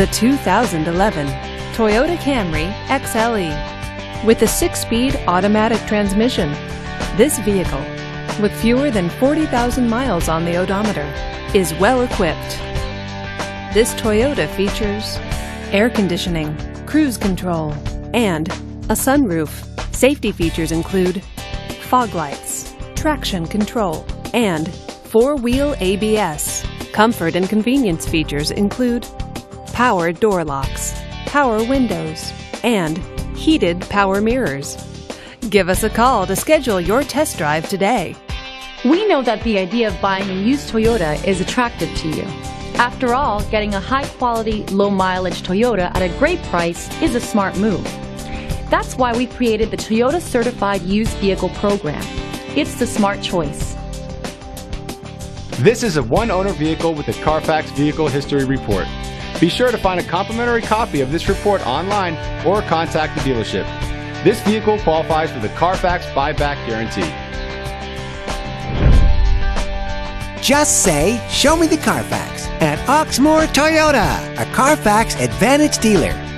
the 2011 Toyota Camry XLE. With a six-speed automatic transmission, this vehicle, with fewer than 40,000 miles on the odometer, is well equipped. This Toyota features air conditioning, cruise control, and a sunroof. Safety features include fog lights, traction control, and four-wheel ABS. Comfort and convenience features include power door locks, power windows, and heated power mirrors. Give us a call to schedule your test drive today. We know that the idea of buying a used Toyota is attractive to you. After all, getting a high quality, low mileage Toyota at a great price is a smart move. That's why we created the Toyota Certified Used Vehicle Program. It's the smart choice. This is a one owner vehicle with a Carfax Vehicle History Report. Be sure to find a complimentary copy of this report online or contact the dealership. This vehicle qualifies for the Carfax buyback guarantee. Just say, Show me the Carfax at Oxmoor Toyota, a Carfax Advantage dealer.